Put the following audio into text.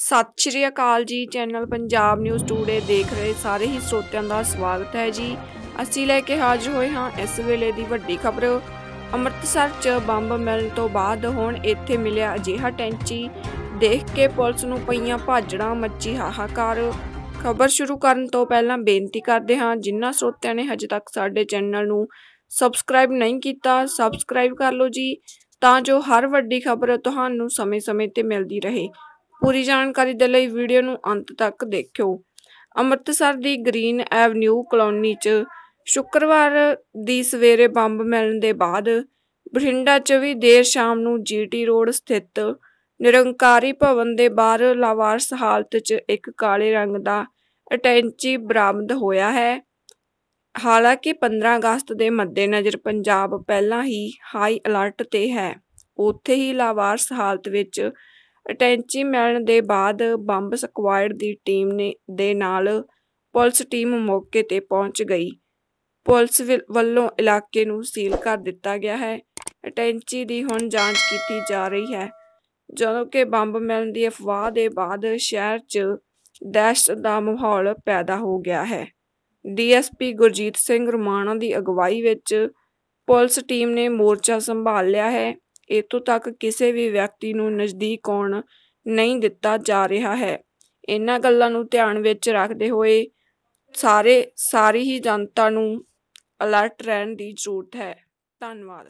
ਸਤਿ ਸ਼੍ਰੀ ਅਕਾਲ ਜੀ channel Punjab news today ਦੇਖ ਰਹੇ ਸਾਰੇ ਹੀ ਸਰੋਤਿਆਂ ਦਾ ਸਵਾਗਤ ਹੈ ਜੀ। ਅਸੀਂ ਲੈ ਕੇ ਹਾਜ਼ਰ ਹੋਏ ਹਾਂ ਇਸ ਵੇਲੇ ਦੀ ਵੱਡੀ ਖਬਰ। ਅੰਮ੍ਰਿਤਸਰ 'ਚ ਬੰਬ ਮਿਲਣ ਤੋਂ ਬਾਅਦ ਹੁਣ ਇੱਥੇ ਮਿਲਿਆ ਅਜਿਹਾ ਟੈਂਚੀ। ਦੇਖ ਕੇ ਪੁਲਿਸ ਨੂੰ ਪਈਆਂ ਭਾਜੜਾਂ ਮੱਚੀ ਹਾਹਾਕਾਰ। ਖਬਰ ਸ਼ੁਰੂ ਕਰਨ ਤੋਂ ਪਹਿਲਾਂ ਬੇਨਤੀ ਕਰਦੇ ਹਾਂ, ਜਿਨ੍ਹਾਂ ਸਰੋਤਿਆਂ ਨੇ ਹਜੇ ਤੱਕ ਸਾਡੇ ਚੈਨਲ ਨੂੰ ਸਬਸਕ੍ਰਾਈਬ ਨਹੀਂ ਕੀਤਾ, ਸਬਸਕ੍ਰਾਈਬ ਕਰ ਲਓ ਜੀ, ਤਾਂ ਜੋ ਹਰ ਵੱਡੀ ਖਬਰ ਤੁਹਾਨੂੰ ਸਮੇਂ-ਸਮੇਂ ਤੇ ਮਿਲਦੀ ਰਹੇ। ਪੂਰੀ ਜਾਣਕਾਰੀ ਦੇ ਲਈ ਵੀਡੀਓ ਨੂੰ ਅੰਤ ਤੱਕ ਦੇਖਿਓ। ਅੰਮ੍ਰਿਤਸਰ ਦੀ ਗ੍ਰੀਨ ਐਵਨਿਊ ਕਲੋਨੀ 'ਚ ਸ਼ੁੱਕਰਵਾਰ ਦੀ ਸਵੇਰੇ ਬੰਬ ਮਿਲਣ ਦੇ ਬਾਅਦ ਬਠਿੰਡਾ 'ਚ ਵੀ ਦੇਰ ਸ਼ਾਮ ਨੂੰ ਜੀਟੀ ਰੋਡ ਸਥਿਤ ਨਿਰੰਕਾਰੀ ਭਵਨ ਦੇ ਬਾਹਰ ਲਾਵਾਰਸ ਹਾਲਤ 'ਚ ਇੱਕ ਕਾਲੇ ਰੰਗ ਦਾ ਅਟੈਂਚੀ ਬਰਾਮਦ ਹੋਇਆ ਹੈ। ਹਾਲਾਂਕਿ 15 ਅਗਸਤ ਦੇ ਮੱਦੇਨਜ਼ਰ ਪੰਜਾਬ ਪਹਿਲਾਂ ਹੀ ਹਾਈ ਅਲਰਟ ਤੇ ਹੈ। ਉੱਥੇ ਹੀ ਲਾਵਾਰਸ ਹਾਲਤ ਵਿੱਚ ਅਟੈਂਚੀ ਮਿਲਣ ਦੇ ਬਾਅਦ ਬੰਬ ਸਕੁਆਡ ਦੀ ਟੀਮ ਨੇ, ਦੇ ਨਾਲ ਪੁਲਿਸ ਟੀਮ ਮੌਕੇ ਤੇ ਪਹੁੰਚ ਗਈ। ਪੁਲਿਸ ਵੱਲੋਂ ਇਲਾਕੇ ਨੂੰ ਸੀਲ ਕਰ ਦਿੱਤਾ ਗਿਆ ਹੈ। ਅਟੈਂਚੀ ਦੀ ਹੁਣ ਜਾਂਚ ਕੀਤੀ ਜਾ ਰਹੀ ਹੈ। ਜਦੋਂ ਕਿ ਬੰਬ ਮਿਲਣ ਦੀ ਅਫਵਾਹ ਦੇ ਬਾਅਦ ਸ਼ਹਿਰ 'ਚ ਦਹਿਸ਼ਤ ਦਾ ਮਾਹੌਲ ਪੈਦਾ ਹੋ ਗਿਆ ਹੈ। ਡੀਐਸਪੀ ਗੁਰਜੀਤ ਸਿੰਘ ਰਮਾਣਾ ਦੀ ਅਗਵਾਈ ਵਿੱਚ ਪੁਲਿਸ ਟੀਮ ਨੇ ਮੋਰਚਾ ਸੰਭਾਲ ਲਿਆ ਹੈ। ਇਤੋਂ ਤੱਕ ਕਿਸੇ ਵੀ ਵਿਅਕਤੀ ਨੂੰ ਨਜ਼ਦੀਕ ਆਉਣ ਨਹੀਂ ਦਿੱਤਾ ਜਾ ਰਿਹਾ ਹੈ। ਇਹਨਾਂ ਗੱਲਾਂ ਨੂੰ ਧਿਆਨ ਵਿੱਚ ਰੱਖਦੇ ਹੋਏ ਸਾਰੇ, ਸਾਰੀ ਹੀ ਜਨਤਾ ਨੂੰ ਅਲਰਟ ਰਹਿਣ ਦੀ ਜ਼ਰੂਰਤ ਹੈ। ਧੰਨਵਾਦ।